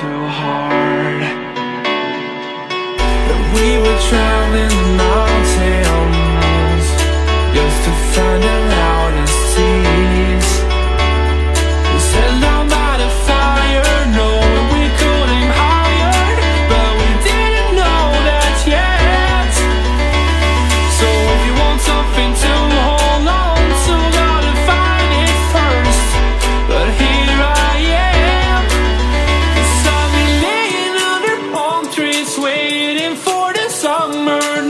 So hard. That we were traveling the mountains Just to find a summer,